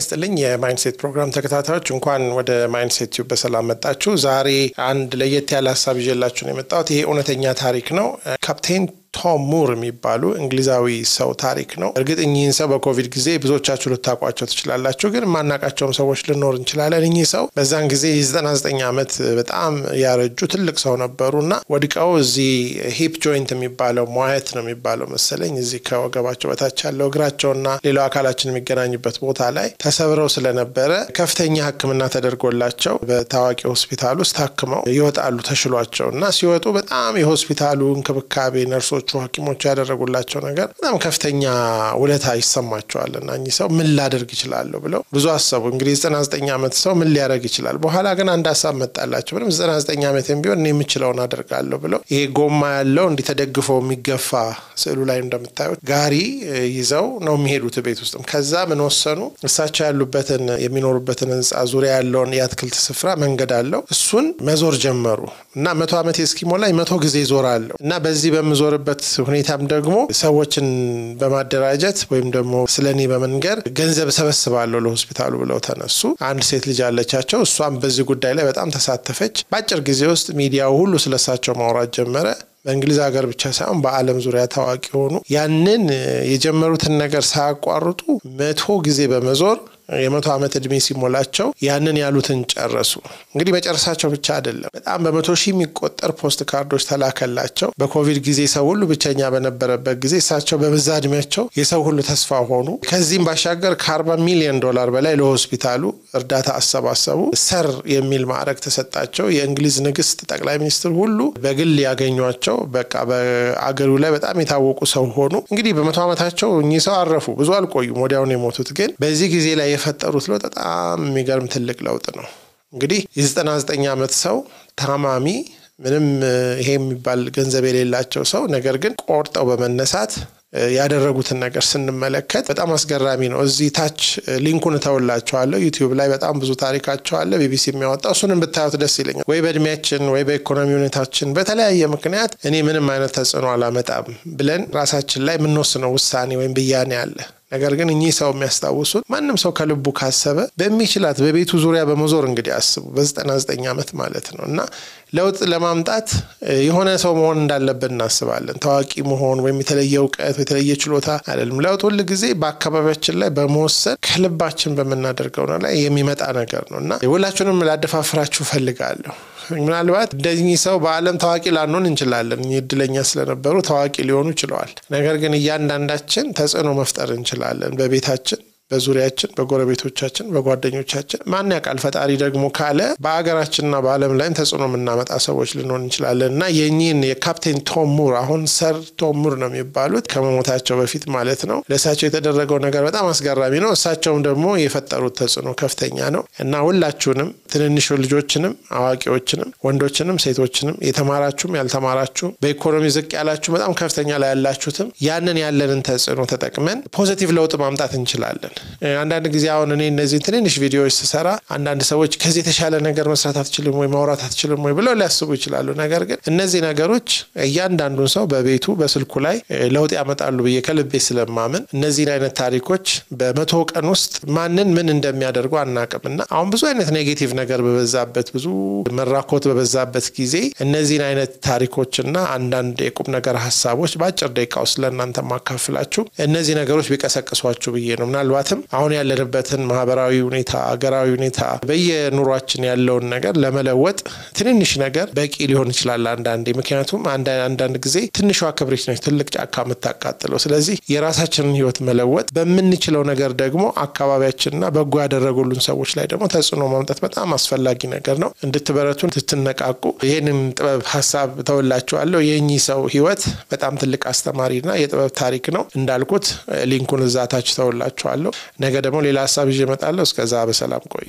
ይስጥልኝ የ Mindset ፕሮግራም ተከታታዮች እንኳን ወደ Mindset Tube በሰላም መጣችሁ። ዛሬ አንድ ለየት ያለ ሀሳብ ይዤላችሁ ነው የመጣሁት። ይሄ እውነተኛ ታሪክ ነው። ካፕቴን ቶም ሙር የሚባሉ እንግሊዛዊ ሰው ታሪክ ነው። እርግጥ እኚህን ሰው በኮቪድ ጊዜ ብዙዎቻችሁ ልታውቋቸው ትችላላችሁ፣ ግን የማናውቃቸውም ሰዎች ልንኖር እንችላለን። እኚህ ሰው በዛን ጊዜ የ99 ዓመት በጣም ያረጁ ትልቅ ሰው ነበሩ እና ወድቀው እዚህ hip joint የሚባለው ሟየት ነው የሚባለው መሰለኝ እዚህ ከወገባቸው በታች ያለው እግራቸውና ሌላው አካላችን የሚገናኙበት ቦታ ላይ ተሰብረው ስለነበረ ከፍተኛ ሕክምና ተደርጎላቸው በታዋቂ ሆስፒታል ውስጥ ታክመው ይወጣሉ ተሽሏቸው እና ሲወጡ በጣም የሆስፒታሉ እንክብካቤ ነርሶ ዶክተሮቹ ሐኪሞቹ ያደረጉላቸው ነገር በጣም ከፍተኛ ውለታ ይሰማቸዋል እና እኚህ ሰው ምን ላደርግ ይችላለሁ ብለው ብዙ አሰቡ። እንግዲህ ዘጠና ዘጠኝ ዓመት ሰው ምን ሊያደርግ ይችላል? በኋላ ግን አንድ ሀሳብ መጣላቸው። ምንም ዘጠና ዘጠኝ ዓመትም ቢሆን እኔ የምችለውን አደርጋለሁ ብለው ይሄ ጎማ ያለው እንዲህ ተደግፈው የሚገፋ ስዕሉ ላይ እንደምታዩት ጋሪ ይዘው ነው የሚሄዱት ቤት ውስጥም። ከዛ ምን ወሰኑ? እሳቸው ያሉበትን የሚኖሩበትን ህንፃ ዙሪያ ያለውን የአትክልት ስፍራ መንገድ አለው። እሱን መዞር ጀመሩ እና መቶ ዓመት እስኪሞላኝ መቶ ጊዜ ዞራለሁ እና በዚህ በምዞርበት ሁኔታም ደግሞ ሰዎችን በማደራጀት ወይም ደግሞ ስለ እኔ በመንገር ገንዘብ እሰበስባለሁ ለሆስፒታሉ ብለው ተነሱ። አንድ ሴት ልጅ አለቻቸው። እሷም በዚህ ጉዳይ ላይ በጣም ተሳተፈች። በአጭር ጊዜ ውስጥ ሚዲያው ሁሉ ስለሳቸው ማውራት ጀመረ። በእንግሊዝ ሀገር ብቻ ሳይሆን በዓለም ዙሪያ ታዋቂ ሆኑ። ያንን የጀመሩትን ነገር ሳያቋርጡ መቶ ጊዜ በመዞር የመቶ ዓመት ዕድሜ ሲሞላቸው ያንን ያሉትን ጨረሱ። እንግዲህ መጨረሳቸው ብቻ አይደለም፣ በጣም በመቶ ሺህ የሚቆጠር ፖስት ካርዶች ተላከላቸው። በኮቪድ ጊዜ ሰው ሁሉ ብቸኛ በነበረበት ጊዜ እሳቸው በበዛ ዕድሜያቸው የሰው ሁሉ ተስፋ ሆኑ። ከዚህም ባሻገር ከአርባ ሚሊዮን ዶላር በላይ ለሆስፒታሉ እርዳታ አሰባሰቡ። ሰር የሚል ማዕረግ ተሰጣቸው። የእንግሊዝ ንግስት፣ ጠቅላይ ሚኒስትር ሁሉ በግል ያገኟቸው በቃ በአገሩ ላይ በጣም የታወቁ ሰው ሆኑ። እንግዲህ በመቶ ዓመታቸው እኚህ ሰው አረፉ። ብዙ አልቆዩም፣ ወዲያውኑ የሞቱት። ግን በዚህ ጊዜ ላይ የፈጠሩት ለውጥ በጣም የሚገርም ትልቅ ለውጥ ነው። እንግዲህ የ99 ዓመት ሰው ታማሚ ምንም ይሄ የሚባል ገንዘብ የሌላቸው ሰው ነገር ግን ቆርጠው በመነሳት ያደረጉትን ነገር ስንመለከት በጣም አስገራሚ ነው። እዚህ ታች link ኡን እተውላቸዋለሁ። ዩቲዩብ ላይ በጣም ብዙ ታሪካቸው አለ፣ ቢቢሲ የሚያወጣው እሱንም ብታዩት ደስ ይለኛል። ወይ በእድሜያችን ወይ በኢኮኖሚ ሁኔታችን በተለያየ ምክንያት እኔ ምንም አይነት ተጽዕኖ አላመጣም ብለን ራሳችን ላይ የምንወስነው ውሳኔ ወይም ብያኔ አለ። ነገር ግን እኚህ ሰው የሚያስታውሱት ማንም ሰው ከልቡ ካሰበ በሚችላት በቤቱ ዙሪያ በመዞር እንግዲህ አስቡ በዘጠና ዘጠኝ ዓመት ማለት ነው እና ለውጥ ለማምጣት የሆነ ሰው መሆን እንዳለብን እናስባለን። ታዋቂ መሆን ወይም የተለየ እውቀት የተለየ ችሎታ አይደለም። ለውጥ ሁል ጊዜ በአካባቢያችን ላይ በመወሰን ከልባችን በምናደርገው ላይ የሚመጣ ነገር ነው እና ሁላችሁንም ላደፋፍራችሁ ፈልጋለሁ። ምናልባት እንደዚህ ሰው በዓለም ታዋቂ ላንሆን እንችላለን። እድለኛ ስለነበሩ ታዋቂ ሊሆኑ ችለዋል። ነገር ግን እያንዳንዳችን ተጽዕኖ መፍጠር እንችላለን በቤታችን በዙሪያችን፣ በጎረቤቶቻችን፣ በጓደኞቻችን ማን ያውቃል ፈጣሪ ደግሞ ካለ በሀገራችንና በዓለም ላይም ተጽዕኖ የምናመጣ ሰዎች ልንሆን እንችላለን እና የኚህን የካፕቴን ቶም ሙር አሁን ሰር ቶም ሙር ነው የሚባሉት ከመሞታቸው በፊት ማለት ነው ለእሳቸው የተደረገው ነገር በጣም አስገራሚ ነው። እሳቸውም ደግሞ የፈጠሩት ተጽዕኖ ከፍተኛ ነው እና ሁላችሁንም ትንንሽ ልጆችንም አዋቂዎችንም ወንዶችንም ሴቶችንም የተማራችሁም ያልተማራችሁም በኢኮኖሚ ዝቅ ያላችሁ በጣም ከፍተኛ ላይ ያላችሁትም ያንን ያለንን ተጽዕኖ ተጠቅመን positive ለውጥ ማምጣት እንችላለን። አንዳንድ ጊዜ አሁን እኔ እነዚህ ትንንሽ ቪዲዮዎች ስሰራ አንዳንድ ሰዎች ከዚህ የተሻለ ነገር መስራት አትችልም ወይ ማውራት አትችልም ወይ ብለው ሊያስቡ ይችላሉ። ነገር ግን እነዚህ ነገሮች እያንዳንዱን ሰው በቤቱ በስልኩ ላይ ለውጥ ያመጣሉ ብዬ ከልቤ ስለማምን እነዚህን አይነት ታሪኮች በመቶ ቀን ውስጥ ማንን ምን እንደሚያደርጉ አናቅም እና አሁን ብዙ አይነት negative ነገር በበዛበት ብዙ መራኮት በበዛበት ጊዜ እነዚህን አይነት ታሪኮችና አንዳንድ የቁም ነገር ሀሳቦች በአጭር ደቂቃ ውስጥ ለእናንተ ማካፍላችሁ እነዚህ ነገሮች ቢቀሰቅሷችሁ ብዬ ነው ምናልባት አሁን ያለንበትን ማህበራዊ ሁኔታ አገራዊ ሁኔታ በየኑሯችን ያለውን ነገር ለመለወጥ ትንንሽ ነገር በቂ ሊሆን ይችላል አንዳንዴ። ምክንያቱም አንዳንድ ጊዜ ትንሿ ክብሪት ነች ትልቅ ጫካ የምታቃጥለው። ስለዚህ የራሳችንን ህይወት መለወጥ በምንችለው ነገር ደግሞ አካባቢያችንና በጎ ያደረጉልን ሰዎች ላይ ደግሞ ተጽዕኖ ማምጣት በጣም አስፈላጊ ነገር ነው። እንድትበረቱ እንድትነቃቁ ይህንን ጥበብ ሀሳብ ተወላችኋለሁ። የእኚህ ሰው ህይወት በጣም ትልቅ አስተማሪና የጥበብ ታሪክ ነው። እንዳልኩት ሊንኩን እዛ ታች ተወላችኋለሁ። ነገ ደግሞ ሌላ ሀሳብ ይዤ እመጣለሁ። እስከዛ በሰላም ቆይ።